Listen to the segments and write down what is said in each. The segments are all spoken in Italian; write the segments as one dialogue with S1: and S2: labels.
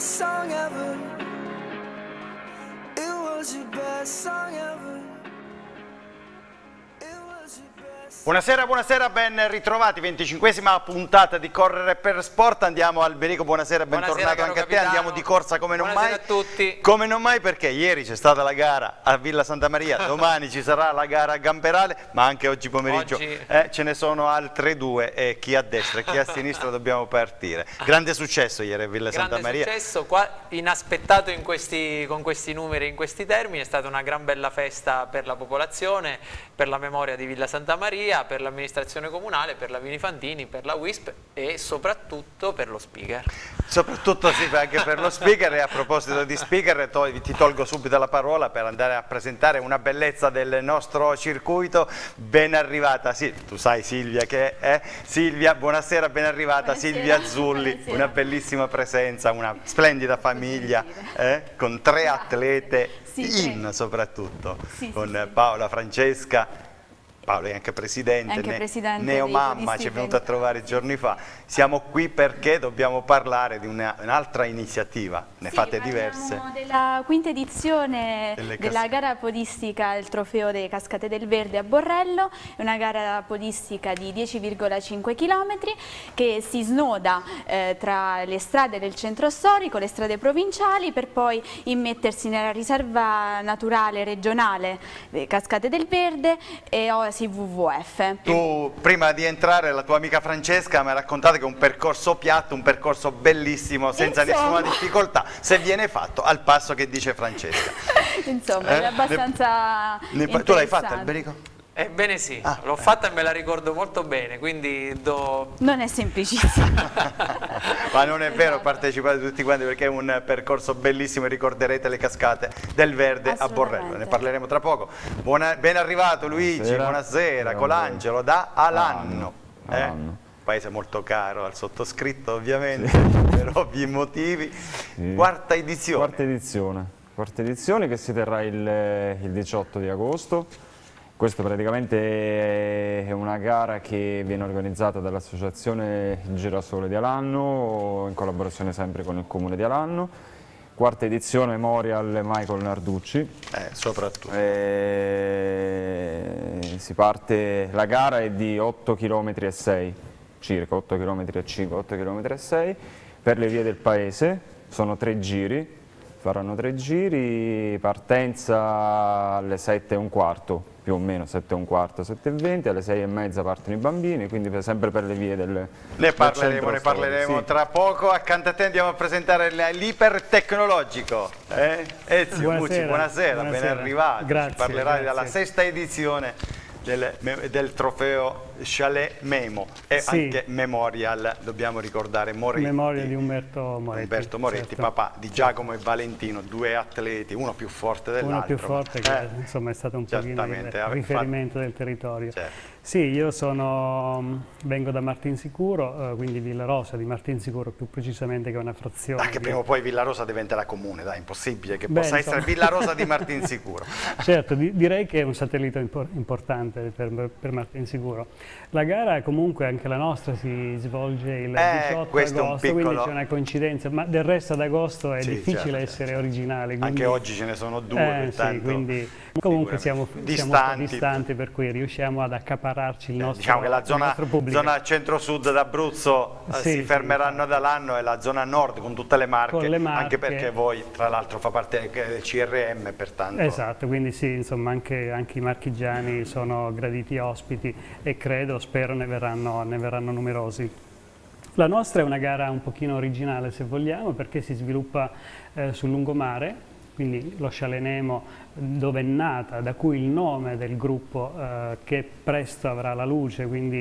S1: best song ever. It was your best song ever. Buonasera, buonasera, ben ritrovati, 25esima puntata di Correre per Sport, andiamo al Benico, buonasera, bentornato
S2: Buonasera,
S1: anche a te, andiamo di corsa come non
S2: Buonasera
S1: mai.
S2: a tutti.
S1: Come non mai perché ieri c'è stata la gara a Villa Santa Maria, domani ci sarà la gara a Gamperale, ma anche oggi pomeriggio
S2: Oggi-
S1: eh, ce ne sono altre due e chi a destra e chi a sinistra dobbiamo partire. Grande successo ieri a Villa
S2: Grande
S1: Santa Maria.
S2: successo, qua, inaspettato in questi- con questi numeri, in questi termini, è stata una gran bella festa per la popolazione, per la memoria di Villa Santa Maria, per l'amministrazione comunale, per la Vini Fantini, per la WISP e soprattutto per lo speaker.
S1: Soprattutto sì, anche per lo speaker e a proposito di speaker to- ti tolgo subito la parola per andare a presentare una bellezza del nostro circuito, ben arrivata, sì, tu sai Silvia che è, Silvia, buonasera, ben arrivata
S3: Buonasera.
S1: Silvia Azzulli,
S3: Buonasera.
S1: una bellissima presenza, una splendida famiglia eh, con tre atlete
S3: Sì,
S1: in soprattutto,
S3: Sì, sì,
S1: con
S3: sì.
S1: Paola, Francesca, Paolo è anche presidente,
S3: Anche
S1: ne-
S3: presidente
S1: neo mamma, ci è venuta a trovare giorni fa. Siamo qui perché dobbiamo parlare di una- un'altra iniziativa, ne
S3: Sì,
S1: fate diverse.
S3: della quinta edizione della gara podistica il trofeo delle Cascate del Verde a Borrello, è una gara podistica di 10,5 km che si snoda eh, tra le strade del centro storico, le strade provinciali per poi immettersi nella riserva naturale regionale delle Cascate del Verde e Oasi WWF.
S1: Tu prima di entrare la tua amica Francesca mi ha raccontato che è un percorso piatto, un percorso bellissimo, senza
S3: Insomma.
S1: nessuna difficoltà, se viene fatto al passo che dice Francesca.
S3: Insomma,
S1: Eh?
S3: è abbastanza
S1: Ne- ne- tu l'hai fatta il
S3: interessante.
S1: Berico?
S2: Ebbene sì,
S1: Ah,
S2: l'ho fatta e me la ricordo molto bene, quindi do...
S3: Non è semplicissimo.
S1: Ma non è vero, partecipate tutti quanti perché è un percorso bellissimo e ricorderete le cascate del Verde a. Borrello. Ne parleremo tra poco. Buona- ben arrivato Luigi, buonasera,
S4: Buonasera.
S1: Colangelo da Alanno.
S4: Alanno.
S1: Eh?
S4: Alanno.
S1: Paese molto caro al sottoscritto ovviamente, per ovvi motivi.
S4: Sì.
S1: Quarta edizione.
S4: Quarta edizione. Quarta edizione che si terrà il, il 18 di agosto. Questa praticamente è una gara che viene organizzata dall'associazione Girasole di Alanno in collaborazione sempre con il comune di Alanno. Quarta edizione Memorial Michael Narducci.
S1: Eh, soprattutto.
S4: Eh, si parte, la gara è di 8 km e 6, circa 8 km e 5, 8 km e 6, per le vie del paese, sono tre giri, faranno tre giri, partenza alle 7 e un quarto, più o meno 7 e un quarto, 7 e 20, alle 6 e mezza partono i bambini, quindi per- sempre per le vie del
S1: Ne
S4: del
S1: parleremo,
S4: centro
S1: ne parleremo
S4: sì.
S1: tra poco. Accanto a te andiamo a presentare l'ipertecnologico. Eh? Ezio
S5: Buonasera.
S1: Mucci, buonasera, ben
S5: Buonasera.
S1: arrivato. Ci
S5: Grazie,
S1: parlerai della
S5: grazie.
S1: sesta edizione del, del trofeo Chalet Memo e
S5: Sì.
S1: anche Memorial, dobbiamo ricordare Moretti.
S5: Memoria di Umberto Moretti.
S1: Umberto Moretti,
S5: certo.
S1: papà di Giacomo e Valentino, due atleti, uno più forte dell'altro.
S5: Uno più forte che
S1: Eh,
S5: insomma è stato un pochino il
S1: ave-
S5: riferimento del territorio.
S1: certo.
S5: Sì, io sono, vengo da Martinsicuro, eh, quindi Villa Rosa di Martinsicuro, più precisamente che è una frazione.
S1: Anche
S5: di-
S1: prima o poi Villa Rosa diventerà comune, dai, impossibile che
S5: Beh,
S1: possa
S5: insomma.
S1: essere Villa Rosa di Martinsicuro.
S5: Certo, di- direi che è un satellite impor- importante per, per Martinsicuro. La gara comunque anche la nostra si svolge il
S1: Eh,
S5: 18
S1: questo è un
S5: agosto, quindi
S1: piccolo-
S5: c'è una coincidenza, ma del resto ad agosto è
S1: Sì,
S5: difficile
S1: certo,
S5: essere
S1: certo.
S5: originali.
S1: Anche
S5: quindi-
S1: oggi ce ne sono due,
S5: Eh, sì, quindi comunque siamo,
S1: distanti.
S5: distanti per cui riusciamo ad accapararci il
S1: Eh,
S5: nostro,
S1: diciamo che la zona,
S5: pubblico.
S1: zona centro-sud d'Abruzzo eh,
S5: Sì,
S1: si fermeranno dall'anno e la zona nord con tutte le marche,
S5: le marche.
S1: anche perché voi tra l'altro fa parte anche del CRM, pertanto
S5: Esatto, quindi sì, insomma anche, anche i marchigiani sono graditi ospiti e credo, spero ne verranno, ne verranno numerosi. La nostra è una gara un pochino originale se vogliamo perché si sviluppa eh, sul lungomare, quindi lo Chalet Nemo dove è nata, da cui il nome del gruppo eh, che presto avrà la luce, quindi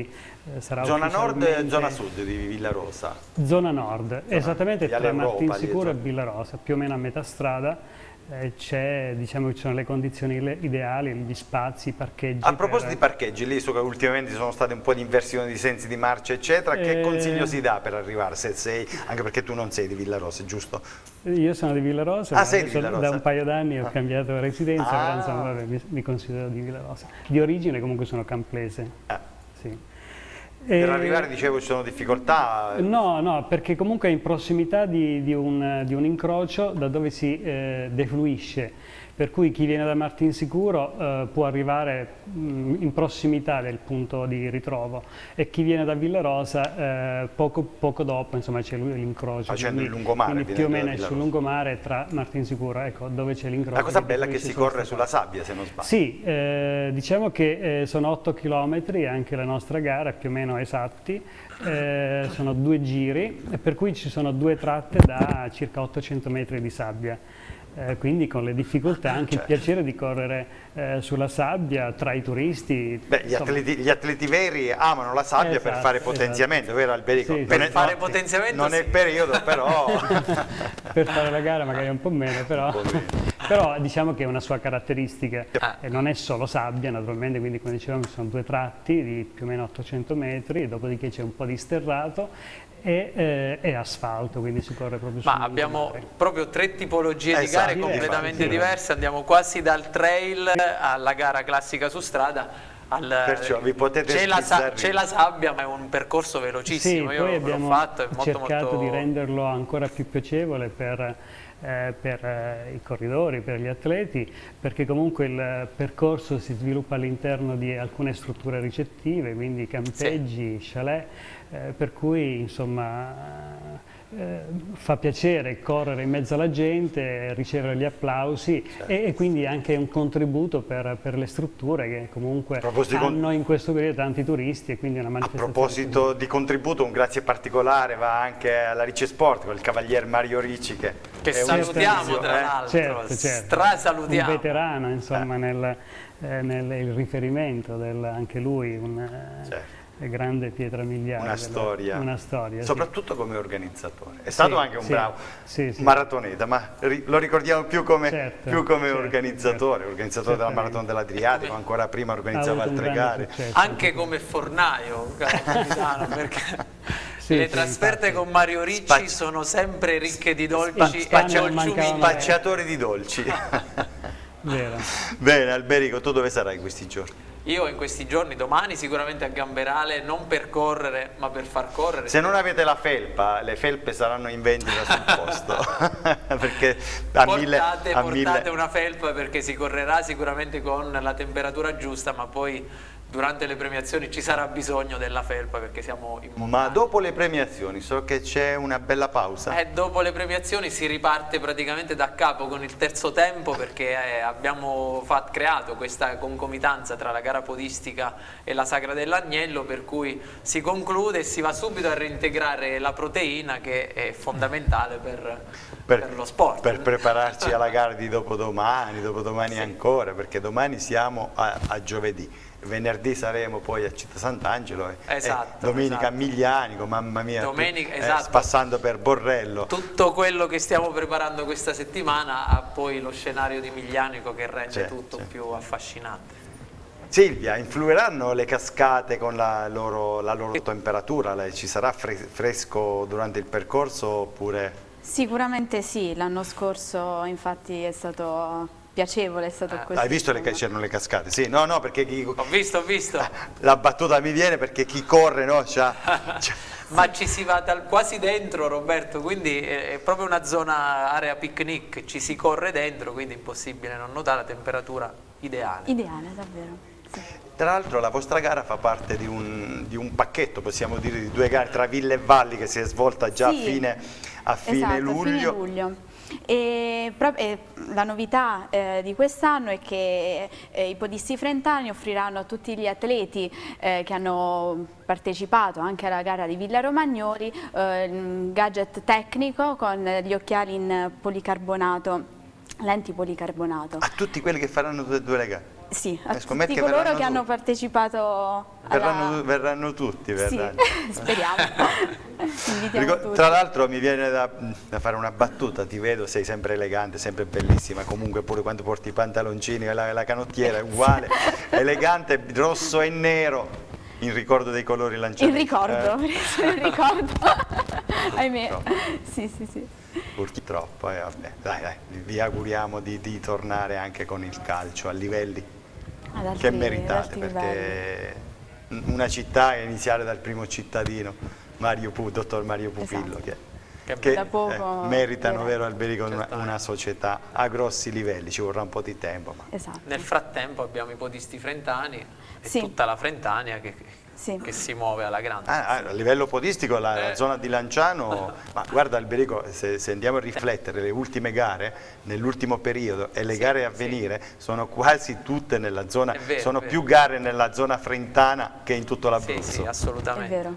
S5: eh, sarà
S1: zona nord e zona sud di Villa Rosa.
S5: Zona nord, esattamente
S1: via
S5: tra Martinsicuro e
S1: lì,
S5: Villa Rosa, più o meno a metà strada. Eh, c'è, diciamo che ci sono le condizioni ideali, gli spazi, i parcheggi.
S1: A proposito di
S5: per-
S1: parcheggi, lì so che ultimamente ci sono state un po' di inversioni di sensi di marcia, eccetera. Che
S5: Eh.
S1: consiglio si dà per arrivare? Se sei, anche perché tu non sei di Villa Rosa, giusto?
S5: Io sono di Villa Rosa,
S1: Ah, sei di Villa
S5: da
S1: Rosa?
S5: un paio d'anni ho
S1: Ah.
S5: cambiato residenza,
S1: Ah.
S5: però insomma vabbè, mi, mi considero di Villa Rosa. Di origine comunque sono camplese.
S1: Eh,
S5: Sì.
S1: Per
S5: E-
S1: arrivare, dicevo, ci sono difficoltà.
S5: No, no, perché comunque è in prossimità di, di un, di un incrocio da dove si eh, defluisce. Per cui chi viene da Martinsicuro eh, può arrivare mh, in prossimità del punto di ritrovo e chi viene da Villarosa eh, poco, poco dopo insomma c'è l'incrocio.
S1: Facendo il lungomare.
S5: Quindi più o meno è sul lungomare tra Martinsicuro, ecco dove c'è l'incrocio.
S1: La cosa bella è che si corre sulla sabbia se non sbaglio.
S5: Sì, eh, diciamo che eh, sono 8 km anche la nostra gara, più o meno esatti, eh, sono due giri, per cui ci sono due tratte da circa 800 metri di sabbia. Eh, quindi con le difficoltà, anche certo. il piacere di correre eh, sulla sabbia tra i turisti.
S1: Beh, gli, atleti, gli, atleti, veri amano la sabbia esatto, per fare esatto. potenziamento, esatto. vero Alberico?
S2: Sì, per fare no, potenziamento
S1: Non
S2: sì.
S1: è il periodo, però...
S5: per fare la gara magari un po' meno, però, però diciamo che è una sua caratteristica. Ah. E non è solo sabbia, naturalmente, quindi come dicevamo ci sono due tratti di più o meno 800 metri, dopodiché c'è un po' di sterrato e, eh, e, asfalto, quindi si corre proprio
S2: Ma abbiamo proprio tre tipologie esatto, di gare diverse, completamente sì. diverse, andiamo quasi dal trail alla gara classica su strada. Al,
S1: Perciò vi potete
S2: c'è la, c'è la, sabbia ma è un percorso velocissimo,
S5: sì,
S2: io
S5: poi abbiamo
S2: fatto, è molto,
S5: cercato
S2: molto...
S5: di renderlo ancora più piacevole per eh, per eh, i corridori, per gli atleti, perché comunque il percorso si sviluppa all'interno di alcune strutture ricettive, quindi campeggi, sì. chalet, eh, per cui insomma eh, fa piacere correre in mezzo alla gente, ricevere gli applausi certo. e, e, quindi anche un contributo per, per le strutture che comunque hanno in questo periodo tanti turisti e quindi una manifestazione.
S1: A proposito di contributo, un grazie particolare va anche alla Ricci Sport con il cavalier Mario Ricci che,
S2: che salutiamo tra eh? l'altro,
S5: certo, certo.
S2: strasalutiamo.
S5: Un veterano insomma eh. nel, eh, nel riferimento del, anche lui. Un, eh, certo grande pietra miliare.
S1: Una storia.
S5: Una storia
S1: Soprattutto sì. come organizzatore. È stato sì, anche un sì, bravo maratoneta, ma ri lo ricordiamo più come, certo, più come certo, organizzatore, certo. organizzatore della Maratona dell'Adriatico, ancora prima organizzava altre gare.
S2: Anche come fornaio, capitano, perché... le trasferte infatti. con Mario Ricci Spac sono sempre ricche di dolci
S1: e dolciumi. Spacciatori di dolci. Bene, Alberico, tu dove sarai questi giorni?
S2: Io in questi giorni, domani sicuramente a Gamberale, non per correre ma per far correre.
S1: Se non avete la felpa, le felpe saranno in vendita sul posto. perché a
S2: portate,
S1: mille, a
S2: portate
S1: mille...
S2: una felpa perché si correrà sicuramente con la temperatura giusta ma poi durante le premiazioni ci sarà bisogno della felpa perché siamo in montagna.
S1: Ma dopo le premiazioni so che c'è una bella pausa.
S2: Eh, dopo le premiazioni si riparte praticamente da capo con il terzo tempo perché eh, abbiamo fatto, creato questa concomitanza tra la gara podistica e la sagra dell'agnello per cui si conclude e si va subito a reintegrare la proteina che è fondamentale per, per, per lo sport.
S1: Per prepararci alla gara di dopodomani, dopodomani sì. ancora perché domani siamo a, a giovedì venerdì saremo poi a Città Sant'Angelo e,
S2: esatto,
S1: domenica
S2: esatto.
S1: a Miglianico, mamma mia,
S2: domenica,
S1: tu,
S2: esatto.
S1: eh, passando per Borrello.
S2: Tutto quello che stiamo preparando questa settimana ha poi lo scenario di Miglianico che rende tutto più affascinante.
S1: Silvia, influiranno le cascate con la loro, la loro temperatura? Ci sarà fresco durante il percorso oppure...
S3: Sicuramente sì, l'anno scorso infatti è stato piacevole è stato
S1: eh,
S3: questo.
S1: Hai visto che c'erano le cascate? Sì, no, no, perché chi...
S2: Ho visto, ho visto.
S1: La battuta mi viene perché chi corre, no,
S2: Ma ci si va dal, quasi dentro Roberto, quindi è proprio una zona area picnic, ci si corre dentro, quindi è impossibile non notare la temperatura ideale.
S3: Ideale, davvero. Sì.
S1: Tra l'altro la vostra gara fa parte di un, di un, pacchetto, possiamo dire, di due gare tra Ville e Valli che si è svolta già sì, a fine, a fine
S3: esatto,
S1: luglio.
S3: A fine luglio. E, e la novità eh, di quest'anno è che eh, i podisti frentani offriranno a tutti gli atleti eh, che hanno partecipato anche alla gara di Villa Romagnoli eh, un gadget tecnico con gli occhiali in policarbonato, lenti policarbonato.
S1: A tutti quelli che faranno tutte e due le gare?
S3: Sì, a tutti che coloro che tutti. hanno partecipato
S1: verranno, alla... verranno tutti, verranno.
S3: Sì, speriamo.
S1: Tra l'altro mi viene da, da, fare una battuta, ti vedo, sei sempre elegante, sempre bellissima, comunque pure quando porti i pantaloncini e la, la canottiera è uguale, elegante, rosso e nero, in ricordo dei colori lanciati.
S3: In ricordo, eh. in ricordo, ahimè, sì sì sì.
S1: Purtroppo, eh, vabbè. dai dai, vi auguriamo di, di tornare anche con il calcio a livelli altri, che meritate perché livelli. una città è iniziare dal primo cittadino Mario Pu, dottor Mario Pupillo esatto. che che
S3: da poco
S1: eh, meritano, vero Alberico, una, una società a grossi livelli, ci vorrà un po' di tempo. Ma...
S3: Esatto.
S2: Nel frattempo abbiamo i podisti frentani e
S3: Sì.
S2: tutta la Frentania che,
S3: Sì.
S2: che si muove alla grande.
S1: Ah, ah, a livello podistico la, la
S2: Eh.
S1: zona di Lanciano, ma guarda Alberico, se, se andiamo a riflettere le ultime gare, nell'ultimo periodo e le
S2: Sì,
S1: gare a
S2: sì.
S1: venire sono quasi tutte nella zona,
S2: vero,
S1: sono più gare nella zona frentana che in tutto
S2: Sì,
S1: l'Abruzzo,
S2: sì,
S3: È
S2: assolutamente.
S3: vero.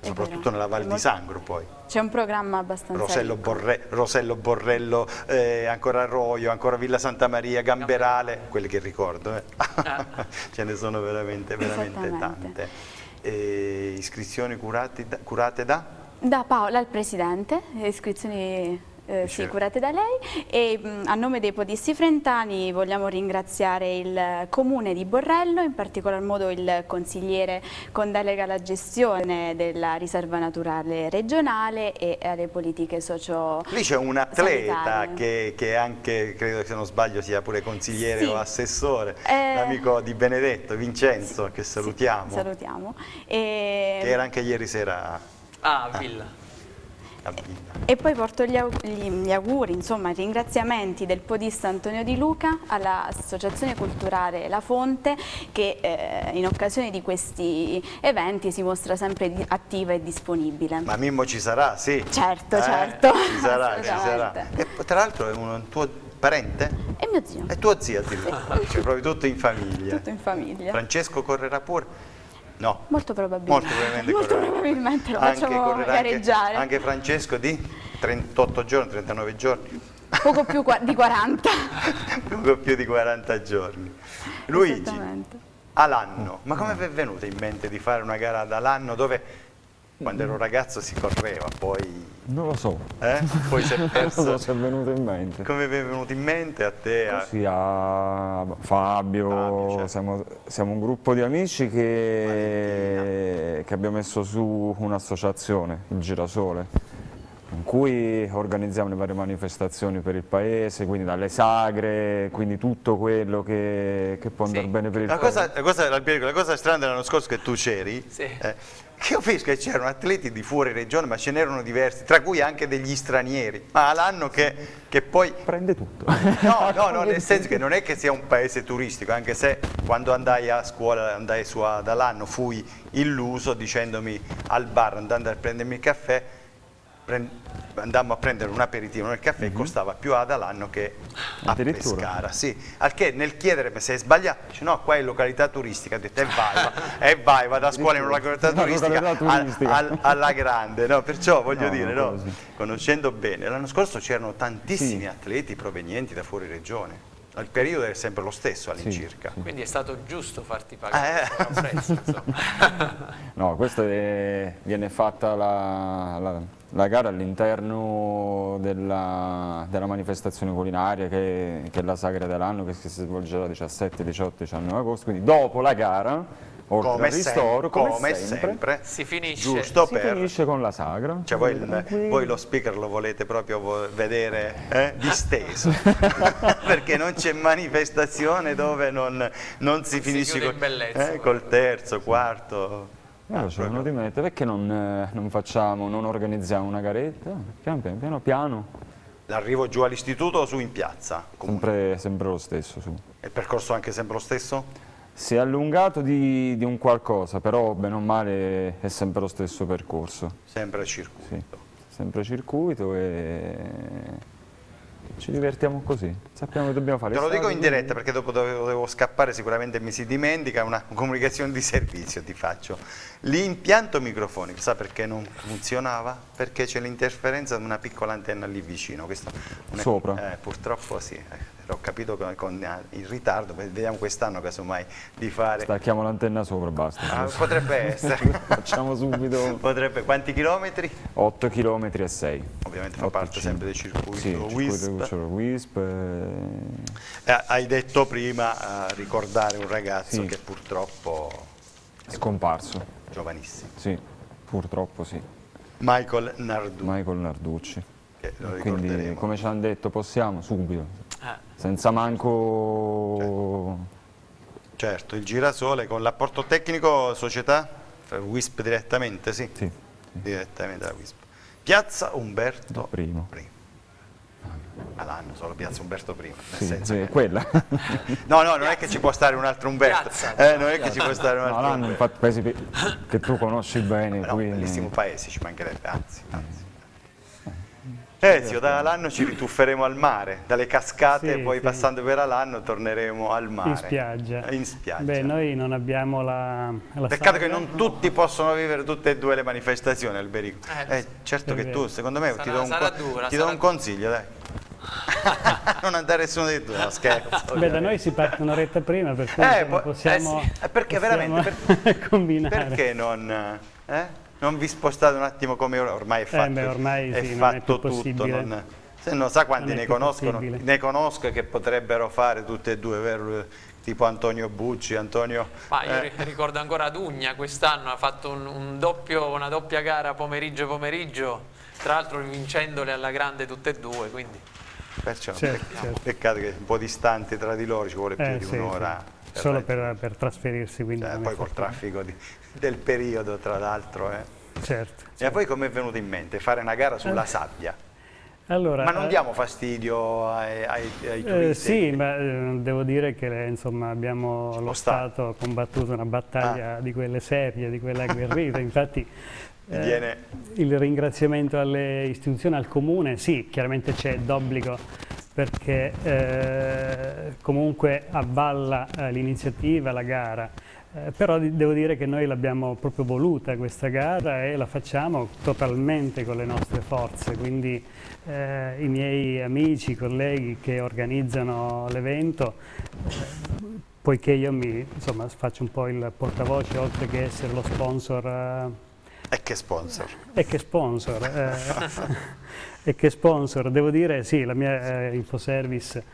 S3: è
S1: soprattutto
S3: vero.
S1: nella Val di Sangro poi.
S3: C'è un programma abbastanza
S1: Rosello. Borre- Rosello, Borrello, eh, ancora Arroio, ancora Villa Santa Maria, Gamberale, quelli che ricordo, eh. ce ne sono veramente, veramente tante. Iscrizioni curate da, curate da?
S3: Da Paola, il presidente, iscrizioni eh, sì, curate da lei e mh, a nome dei podisti frentani vogliamo ringraziare il comune di Borrello, in particolar modo il consigliere con delega alla gestione della riserva naturale regionale e alle politiche socio
S1: Lì c'è un atleta che, che anche, credo che se non sbaglio sia pure consigliere
S3: Sì.
S1: o assessore,
S3: Eh,
S1: l'amico di Benedetto, Vincenzo, che
S3: Sì,
S1: salutiamo,
S3: salutiamo. E,
S1: che era anche ieri sera
S2: Ah, Villa.
S3: E poi porto gli, au- gli- auguri, insomma, i ringraziamenti del podista Antonio Di Luca all'Associazione Culturale La Fonte che eh, in occasione di questi eventi si mostra sempre attiva e disponibile.
S1: Ma Mimmo ci sarà, sì.
S3: Certo,
S1: Eh,
S3: certo.
S1: Ci sarà, ci sarà. E tra l'altro è un tuo parente?
S3: E mio zio,
S1: È tuo zio addirittura, cioè proprio tutto in famiglia.
S3: tutto in famiglia.
S1: Francesco correrà pure? No.
S3: Molto probabilmente.
S1: Molto probabilmente,
S3: Molto probabilmente lo
S1: Anche
S3: facciamo
S1: correrà anche-
S3: gareggiare.
S1: Anche, Francesco di 38 giorni, 39 giorni,
S3: Poco più di 40.
S1: poco più di 40 giorni. Luigi, all'anno, ma come vi è venuto in mente di fare una gara dall'anno dove quando ero ragazzo si correva, poi,
S4: Non lo so,
S1: eh, poi si è
S4: non
S1: perso?
S4: so se è venuto in mente.
S1: Come vi è venuto in mente a te? a-
S4: Così a Fabio,
S1: Fabio, certo.
S4: siamo, siamo un gruppo di amici che, che abbiamo messo su un'associazione, il Girasole, in cui organizziamo le varie manifestazioni per il paese, quindi dalle sagre, quindi tutto quello che, che può andare
S2: Sì.
S4: bene per il
S1: La
S4: paese.
S1: cosa, la, cosa, la cosa strana dell'anno scorso che tu c'eri,
S2: Sì.
S1: eh, che ho visto che c'erano atleti di fuori regione, ma ce n'erano diversi, tra cui anche degli stranieri, ma l'anno che, che poi...
S4: Prende tutto.
S1: No, no, no, nel senso che non è che sia un paese turistico, anche se quando andai a scuola, andai su a- dall'anno, fui illuso dicendomi al bar, andando a prendermi il caffè, andammo a prendere un aperitivo nel caffè e costava più ad all'anno che a? Pescara. Sì. Al che nel chiedermi se è sbagliato, dice no, qua è località turistica, ho detto e vai, va, e vai, vado a scuola in una località turistica,
S4: località
S1: al-
S4: turistica.
S1: al- alla grande, no? perciò voglio
S4: No,
S1: dire,
S4: no,
S1: conoscendo bene, l'anno scorso c'erano tantissimi
S4: Sì.
S1: atleti provenienti da fuori regione. Il periodo è sempre lo stesso all'incirca.
S2: Quindi è stato giusto farti pagare
S1: Eh.
S2: questo prezzo.
S4: No, questa è- viene fatta la, la- la gara all'interno della, della manifestazione culinaria che, che è la Sagra dell'anno che si svolgerà 17, 18, 19 agosto, quindi dopo la gara, oltre
S1: Come,
S4: al
S1: sem-
S4: ristoro, come,
S1: come
S4: sempre,
S1: sempre,
S2: Si finisce.
S1: giusto
S4: si
S1: per...
S4: finisce con la Sagra.
S1: Cioè voi, il- voi lo speaker lo volete proprio vedere eh, disteso, perché non c'è manifestazione dove non, non si finisce
S2: chiude in
S1: col,
S2: bellezza,
S1: eh, col terzo, quarto.
S4: Allora,
S1: Ah,
S4: ci venuto in mente, perché non, eh, non facciamo, non organizziamo una garetta? Piano piano, piano, piano.
S1: L'arrivo giù all'istituto o su in piazza? Comunque,
S4: Sempre, sempre lo stesso, su.
S1: È il percorso anche sempre lo stesso?
S4: Si è allungato di, di un qualcosa, però bene o male è sempre lo stesso percorso.
S1: Sempre circuito.
S4: Sì, sempre circuito e ci divertiamo così. Sappiamo che dobbiamo fare.
S1: Te lo dico in diretta perché dopo dovevo, scappare, sicuramente mi si dimentica, una comunicazione di servizio ti faccio. L'impianto microfonico, sa perché non funzionava? Perché c'è l'interferenza di una piccola antenna lì vicino. Questo non è-
S4: Sopra?
S1: eh, purtroppo sì, l'ho capito con, con eh, il ritardo, vediamo quest'anno casomai di fare...
S4: Stacchiamo l'antenna sopra e basta.
S1: Ah, potrebbe essere.
S4: Facciamo subito
S1: Potrebbe, quanti chilometri?
S4: 8 km e 6.
S1: Ovviamente fa parte sempre del circuito
S4: Sì,
S1: WISP.
S4: circuito WISP. eh,
S1: Eh, hai detto prima eh, ricordare un ragazzo
S4: Sì.
S1: che purtroppo
S4: è scomparso.
S1: giovanissimo,
S4: Sì, purtroppo sì.
S1: Michael Nardu,
S4: Michael Narducci.
S1: che
S4: Quindi, come ci hanno detto, possiamo subito.
S2: Eh,
S4: Senza manco...
S1: Certo, il girasole con l'apporto tecnico società, eh, WISP direttamente, sì,
S4: Sì, sì.
S1: direttamente da WISP. Piazza Umberto
S4: Primo.
S1: I. All'anno solo Piazza Umberto I. Nel
S4: Sì,
S1: senso
S4: sì,
S1: che-
S4: quella.
S1: No, no, non è che ci può stare un altro Umberto.
S2: Piazza.
S1: Eh, non è che ci può stare un
S4: No,
S1: altro
S4: l'hanno
S1: Umberto.
S4: infatti paesi che tu conosci bene,
S1: No,
S4: quindi...
S1: bellissimo paese, ci mancherebbe, anzi. anzi. Eh, zio, da Alanno ci ritufferemo al mare, dalle cascate,
S5: Sì,
S1: poi
S5: sì.
S1: passando per Alanno torneremo al mare.
S5: In spiaggia.
S1: In spiaggia.
S5: Beh, noi non abbiamo la, la
S1: Peccato che non tutti possono vivere tutte e due le manifestazioni, Alberico.
S2: Eh,
S1: Eh, certo che
S5: vero.
S1: tu, secondo me, ti
S2: Sarà-
S1: do un,
S2: dura,
S1: ti do un consiglio, dai. non andare nessuno dei due, no scherzo.
S5: Beh, da noi si parte un'oretta prima, per cui
S1: Eh,
S5: insomma,
S1: può-
S5: possiamo,
S1: eh sì, eh, perché
S5: possiamo
S1: veramente,
S5: combinare.
S1: Perché non, eh? Non vi spostate un attimo come ora? Ormai è fatto,
S5: beh, ormai
S1: è
S5: sì, non è
S1: fatto
S5: più
S1: tutto. non- se non sa quanti
S5: Non
S1: ne conoscono,
S5: possibile.
S1: ne conosco che potrebbero fare tutte e due, vero? tipo Antonio Bucci, Antonio...
S2: Ma io
S1: eh,
S2: ri- ricordo ancora Dugna quest'anno ha fatto un, un doppio, una doppia gara pomeriggio-pomeriggio, tra l'altro vincendole alla grande tutte e due, quindi
S1: perciò,
S5: Certo,
S1: peccato,
S5: certo.
S1: peccato che un po' distanti tra di loro ci vuole più
S5: Eh,
S1: di
S5: sì,
S1: un'ora.
S5: sì. Solo per, per trasferirsi, quindi è
S1: poi col traffico di- del periodo, tra l'altro. eh.
S5: Certo.
S1: E poi come è venuto in mente fare una gara sulla sabbia?
S5: Allora,
S1: Ma non
S5: eh,
S1: diamo fastidio ai, ai, ai
S5: Eh,
S1: turisti?
S5: sì, ma eh, devo dire che eh, insomma, abbiamo lo. Stato combattuto una battaglia di quelle serie, di quelle agguerrite, infatti eh,
S1: Viene-
S5: il ringraziamento alle istituzioni, al comune, sì, chiaramente c'è d'obbligo perché eh, comunque avvalla eh, l'iniziativa, la gara. Eh, però devo dire che noi l'abbiamo proprio voluta questa gara e la facciamo totalmente con le nostre forze, quindi eh, i miei amici, colleghi che organizzano l'evento, eh, poiché io mi, insomma, faccio un po' il portavoce oltre che essere lo sponsor eh,
S1: E che sponsor?
S5: e che sponsor? eh, e che sponsor? Devo dire, sì, la mia eh, Infoservice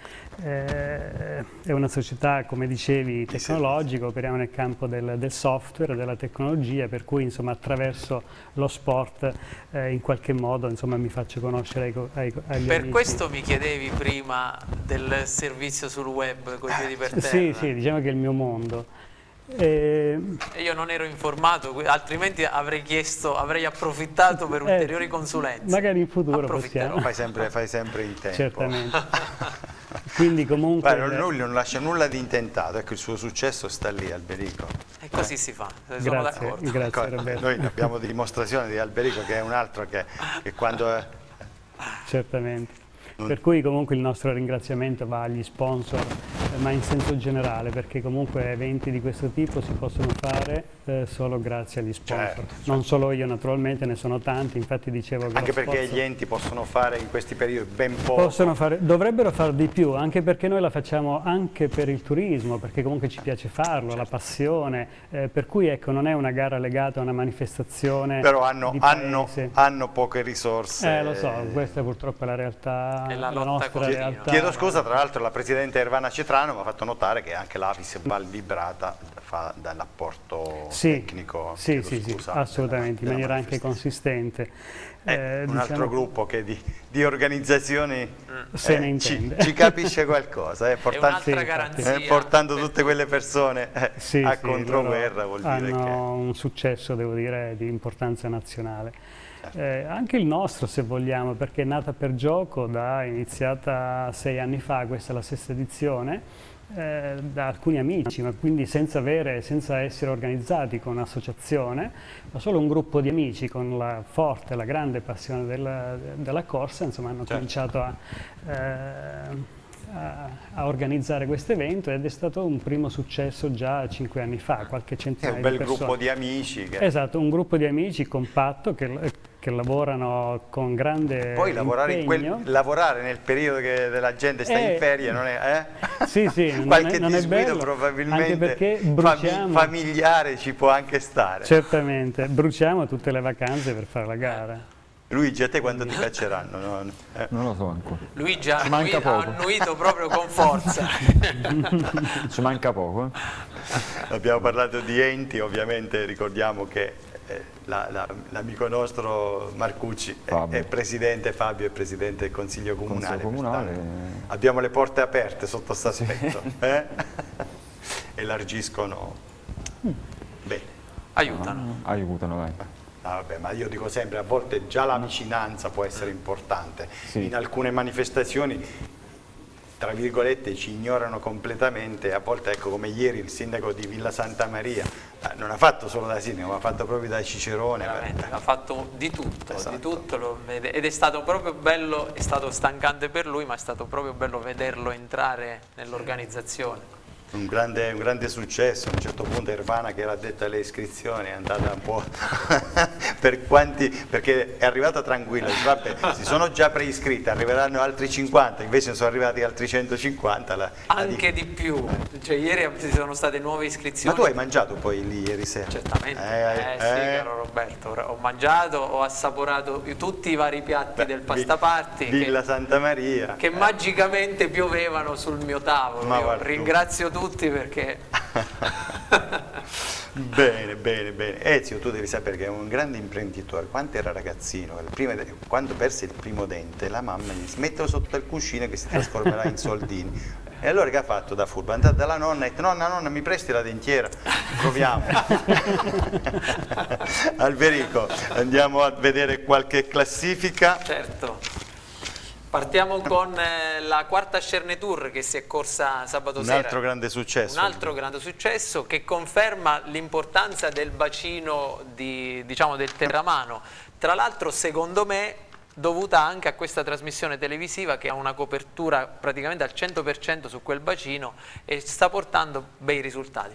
S5: eh, è una società, come dicevi, tecnologica, operiamo nel campo del, del software, della tecnologia, per cui insomma, attraverso lo sport eh, in qualche modo insomma, mi faccio conoscere ai, ai, agli
S2: per
S5: amici.
S2: questo mi chiedevi prima del servizio sul web con i piedi per terra.
S5: Sì, sì, diciamo che è il mio mondo. Eh,
S2: E io non ero informato, altrimenti avrei chiesto, avrei approfittato per
S5: Eh,
S2: ulteriori consulenze.
S5: magari in futuro possiamo.
S1: Fai sempre, fai sempre in tempo.
S5: Certamente. Quindi comunque...
S1: Guarda, lui non lascia nulla di intentato, ecco il suo successo sta lì, Alberico.
S2: E così si fa, sono
S5: Grazie,
S2: d'accordo.
S5: grazie
S1: Ecco,
S5: Roberto.
S1: Noi abbiamo dimostrazione di Alberico che è un altro che, che quando...
S5: Certamente. Per cui comunque il nostro ringraziamento va agli sponsor, eh, ma in senso generale, perché comunque eventi di questo tipo si possono fare eh, solo grazie agli sponsor.
S1: Certo,
S5: Non solo io naturalmente, ne sono tanti, infatti dicevo che
S1: Anche perché
S5: sforzo-
S1: gli enti possono fare in questi periodi ben poco.
S5: Possono fare, dovrebbero fare di più, anche perché noi la facciamo anche per il turismo, perché comunque ci piace farlo, la passione, eh, per cui ecco non è una gara legata a una manifestazione
S1: Però hanno, hanno, hanno poche risorse.
S5: Eh, lo so, questa purtroppo è la realtà,
S2: È la
S5: nostra realtà.
S1: Chiedo scusa, tra l'altro la Presidente Ervana Cetrano mi ha fatto notare che anche l'Apis va librata fa dall'apporto
S5: Sì,
S1: tecnico.
S5: sì, sì, sì, assolutamente, in
S1: della-
S5: maniera
S1: della
S5: anche consistente.
S1: Eh,
S5: Eh,
S1: un altro
S5: diciamo-
S1: gruppo che di, di organizzazioni
S5: Se
S1: eh,
S5: ne
S1: ci, ci capisce qualcosa, eh, portando,
S5: Sì,
S2: garanzia.
S1: eh, portando tutte quelle persone eh,
S5: Sì,
S1: a
S5: sì,
S1: controguerra vuol dire
S5: hanno
S1: che...
S5: un successo, devo dire, di importanza nazionale. Eh, anche il nostro, se vogliamo, perché è nata per gioco, da, è iniziata sei anni fa, questa è la sesta edizione, eh, da alcuni amici, ma quindi senza, avere, senza essere organizzati con un'associazione, ma solo un gruppo di amici con la forte, la grande passione della, della corsa, insomma hanno
S1: Certo.
S5: cominciato a, eh, a, a organizzare questo evento ed è stato un primo successo già cinque anni fa, qualche
S1: È
S5: centinaio
S1: un bel
S5: di persone.
S1: gruppo di amici che...
S5: Esatto, un gruppo di amici compatto che, che lavorano con grande
S1: Poi lavorare, in quel-
S5: impegno.
S1: lavorare nel periodo che la gente sta in
S5: Eh,
S1: ferie non è... Eh?
S5: Sì, sì, non
S1: Qualche
S5: è- non è
S1: disguido
S5: bello,
S1: probabilmente
S5: anche perché
S1: fami-
S5: bruciamo-
S1: familiare ci può anche stare.
S5: Certamente, bruciamo tutte le vacanze per fare la gara.
S1: Luigi, a te quando ti cacceranno? no? Eh.
S4: Non lo so ancora.
S2: Luigi ha,
S4: Manca
S2: annui- ha annuito proprio con forza.
S4: Ci manca poco. eh.
S1: Abbiamo parlato di enti, ovviamente ricordiamo che l'amico nostro Marcucci è,
S4: Fabio.
S1: è presidente, Fabio è presidente del Consiglio Comunale.
S4: Consiglio Comunale.
S1: Abbiamo le porte aperte sotto questo aspetto. eh? Elargiscono bene.
S2: Aiutano.
S4: Aiutano, dai.
S1: No, vabbè, ma io dico sempre, a volte già la vicinanza può essere importante.
S4: Sì.
S1: In alcune manifestazioni, tra virgolette, ci ignorano completamente. A volte, ecco, come ieri il sindaco di Villa Santa Maria, eh, non ha fatto solo da sindaco, ma ha fatto proprio da Cicerone.
S2: Ha fatto di tutto,
S1: Esatto.
S2: di tutto lo vede- ed è stato proprio bello, è stato stancante per lui, ma è stato proprio bello vederlo entrare nell'organizzazione.
S1: Un grande, un grande successo, a un certo punto Ervana che era addetta alle iscrizioni è andata un po' per quanti, perché è arrivata tranquilla, dice, vabbè si sono già preiscritti, arriveranno altri 50, invece sono arrivati altri 150. la- la
S2: Anche di più, cioè ieri ci sono state nuove
S1: Ma
S2: iscrizioni.
S1: tu hai mangiato poi lì ieri sera?
S2: Certamente,
S1: Eh,
S2: eh, sì,
S1: eh.
S2: caro Roberto, ho mangiato, ho assaporato tutti i vari piatti del
S1: Vi-
S2: pasta party che-
S1: Villa Santa Maria.
S2: che magicamente piovevano sul mio tavolo.
S1: Ma
S2: Io
S1: guarda tu.
S2: Tutti perché
S1: bene, bene, bene. Ezio, tu devi sapere che è un grande imprenditore. Quando era ragazzino, il primo- quando perse il primo dente, la mamma gli disse mettilo sotto il cuscino che si trasformerà in soldini. E allora che ha fatto da furbo? È andato dalla nonna e ha detto nonna, nonna mi presti la dentiera? Proviamo. Alberico, andiamo a vedere qualche classifica.
S2: certo. Partiamo con eh, la quarta Scerne Tour che si è corsa sabato
S1: Un
S2: sera.
S1: altro grande successo.
S2: Un altro grande successo che conferma l'importanza del bacino di- diciamo, del Terramano. Tra l'altro, secondo me, dovuta anche a questa trasmissione televisiva che ha una copertura praticamente al 100% su quel bacino e sta portando bei risultati.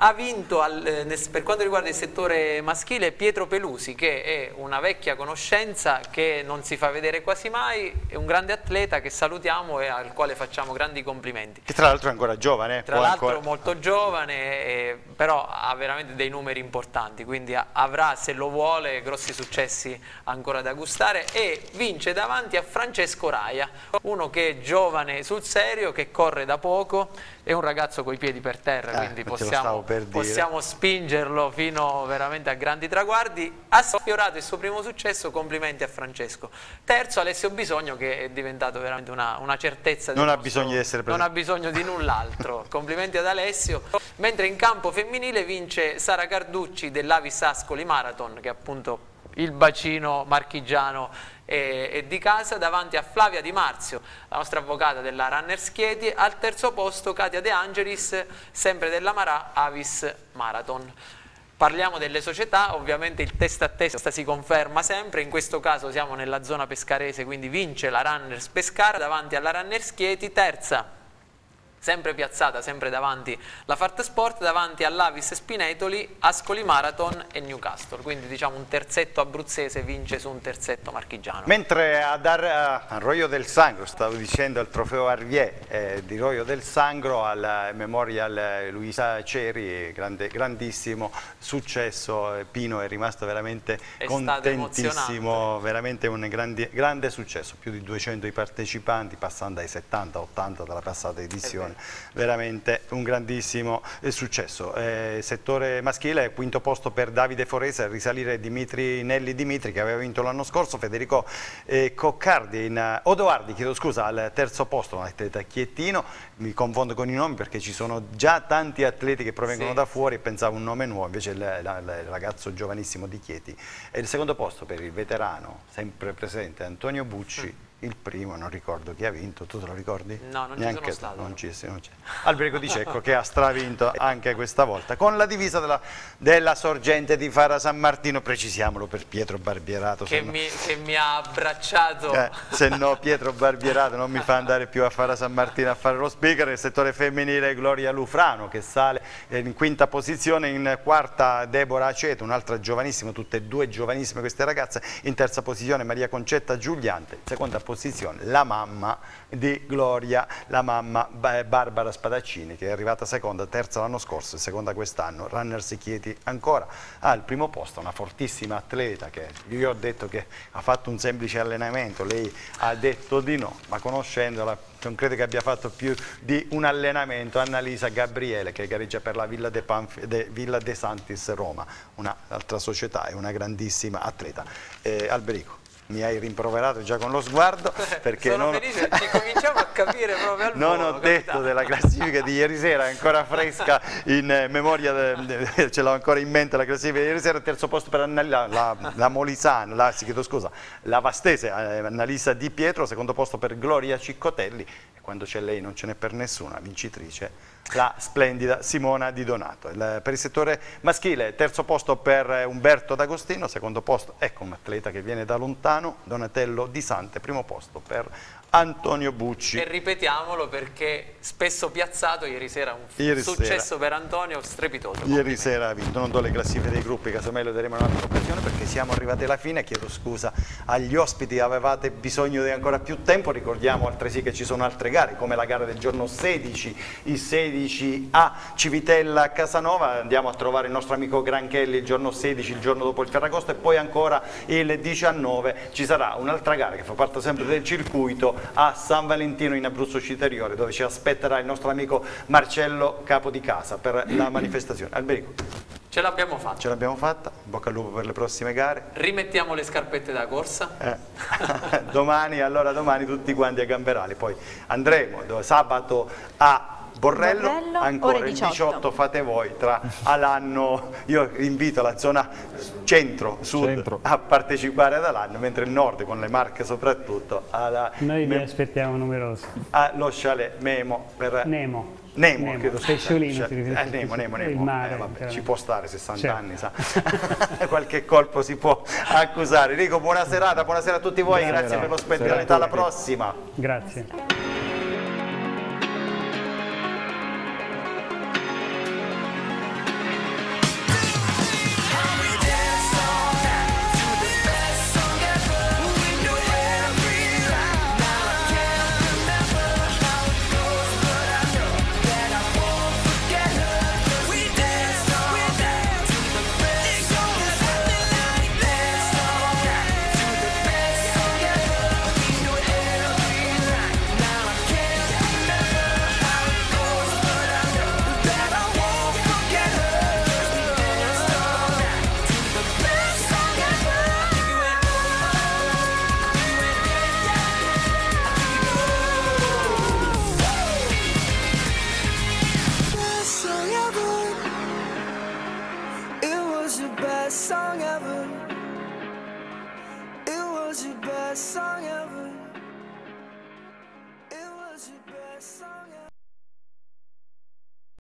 S2: Ha vinto al- eh, per quanto riguarda il settore maschile Pietro Pelusi, che è una vecchia conoscenza che non si fa vedere quasi mai, è un grande atleta che salutiamo e al quale facciamo grandi complimenti.
S1: Che tra l'altro è ancora giovane.
S2: Tra
S1: può
S2: l'altro
S1: ancora-
S2: molto giovane, eh, però ha veramente dei numeri importanti, quindi avrà, se lo vuole, grossi successi ancora da gustare e vince davanti a Francesco Raia, uno che è giovane sul serio, che corre da poco, è un ragazzo coi piedi per terra,
S1: Eh,
S2: quindi possiamo,
S1: per
S2: possiamo spingerlo fino veramente a grandi traguardi. Ha sfiorato il suo primo successo, complimenti a Francesco. Terzo Alessio Bisogno che è diventato veramente una, una certezza.
S1: Non ha
S2: nostro-
S1: bisogno di essere
S2: Non ha
S1: presente.
S2: bisogno di null'altro. Complimenti ad Alessio. Mentre in campo femminile vince Sara Carducci dell'Avis Ascoli Marathon, che è appunto il bacino marchigiano e, e di casa, davanti a Flavia Di Marzio, la nostra avvocata della Runners Chieti, al terzo posto Katia De Angelis, sempre della Marà Avis Marathon. Parliamo delle società, ovviamente il testa a testa si conferma sempre, in questo caso siamo nella zona pescarese, quindi vince la Runners Pescara davanti alla Runners Chieti, terza sempre piazzata, sempre davanti la Fart Sport, davanti all'Avis Spinetoli, Ascoli Marathon e Newcastle, quindi diciamo un terzetto abruzzese vince su un terzetto marchigiano.
S1: Mentre ad Ar- a Arroyo del Sangro, stavo dicendo il trofeo Arvier eh, di Arroyo del Sangro al Memorial eh, Luisa Ceri, grande- grandissimo successo, eh, Pino è rimasto veramente
S2: È
S1: contentissimo, veramente un grandi- grande successo, più di 200 i partecipanti, passando ai 70-80 dalla passata edizione, veramente un grandissimo eh, successo. Eh, settore maschile, quinto posto per Davide Forese, a risalire Dimitri Nelli Dimitri che aveva vinto l'anno scorso, Federico eh, Coccardi, in, eh, Odoardi, chiedo scusa, al terzo posto, un atleta chiettino, mi confondo con i nomi perché ci sono già tanti atleti che provengono
S2: Sì,
S1: da fuori e pensavo un nome nuovo, invece il, la- il ragazzo giovanissimo di Chieti. E il secondo posto per il veterano, sempre presente, Antonio Bucci. Il primo, non ricordo chi ha vinto, tu te lo ricordi?
S2: No, non ci
S1: Neanche
S2: sono
S1: tu,
S2: stato.
S1: Non ci, non c'è. Alberico Di Cecco che ha stravinto anche questa volta con la divisa della, della sorgente di Fara San Martino, precisiamolo per Pietro Barbierato.
S2: Che
S1: no-
S2: mi, che mi ha abbracciato
S1: eh, se no Pietro Barbierato non mi fa andare più a fare a San Martino a fare lo speaker, nel settore femminile Gloria Lufrano che sale in quinta posizione, in quarta Deborah Aceto, un'altra giovanissima, tutte e due giovanissime queste ragazze, in terza posizione Maria Concetta Giuliante, seconda posizione la mamma di Gloria, la mamma Ba- Barbara Spadaccini che è arrivata seconda, terza l'anno scorso e seconda quest'anno, Runners Chieti ancora al primo posto, una fortissima atleta che io ho detto che ha fatto un semplice allenamento, lei ha detto di no, ma conoscendola non credo che abbia fatto più di un allenamento, Annalisa Gabriele che gareggia per la Villa De, Panf- de, Villa De Santis Roma, un'altra società e una grandissima atleta. Eh, Alberico. Mi hai rimproverato già con lo sguardo perché
S2: Sono
S1: non,
S2: felice, ci cominciamo a capire proprio al
S1: non
S2: volo,
S1: ho detto
S2: capitano.
S1: della classifica di ieri sera, è ancora fresca in eh, memoria, ce l'ho ancora in mente la classifica di ieri sera, terzo posto per Annali- la, la, la Molisana, la, sì, chiedo scusa, la Vastese, eh, Annalisa Di Pietro, secondo posto per Gloria Ciccotelli e quando c'è lei non ce n'è per nessuna, vincitrice, la splendida Simona Di Donato. Il- per il settore maschile, terzo posto per eh, Umberto D'Agostino, secondo posto, ecco un atleta che viene da lontano, Donatello Di Sante, primo posto per Antonio Bucci.
S2: E ripetiamolo perché spesso piazzato ieri sera un
S1: Ieri
S2: successo per Antonio strepitoso.
S1: Ieri sera ha vinto, non do le classifiche dei gruppi, casomai lo daremo in un'altra occasione perché siamo arrivati alla fine, chiedo scusa agli ospiti, avevate bisogno di ancora più tempo, ricordiamo altresì che ci sono altre gare come la gara del giorno 16, il 16 a Civitella Casanova, andiamo a trovare il nostro amico Granchelli il giorno 16, il giorno dopo il Ferragosto e poi ancora il 19 ci sarà un'altra gara che fa parte sempre del circuito a San Valentino in Abruzzo Citeriore dove ci aspetterà il nostro amico Marcello Capo di Casa per la manifestazione. Alberico,
S2: Ce l'abbiamo fatta.
S1: ce l'abbiamo fatta, bocca al lupo per le prossime gare.
S2: Rimettiamo le scarpette da corsa.
S1: Eh, domani, allora domani tutti quanti a Gamberali, poi andremo sabato a Borrello,
S3: Borrello,
S1: ancora il
S3: 18.
S1: 18 fate voi tra Alanno, io invito la zona centro, sud
S4: Centro.
S1: a partecipare ad Alanno, mentre il nord con le Marche soprattutto alla,
S6: Noi vi aspettiamo numerosi.
S1: allo chalet Memo per
S6: Nemo.
S1: Nemo,
S6: Nemo,
S1: scusa.
S6: pesciolino
S1: Cioè, eh, Nemo, Nemo,
S6: il
S1: Nemo.
S6: mare,
S1: Eh, vabbè, ci
S6: chiaramente.
S1: può stare 60
S6: Certo.
S1: anni, sa. Qualche colpo si può accusare. Rico, buona serata, buonasera a tutti voi,
S6: Buonasera.
S1: grazie per l'ospitalità, alla prossima.
S6: Grazie.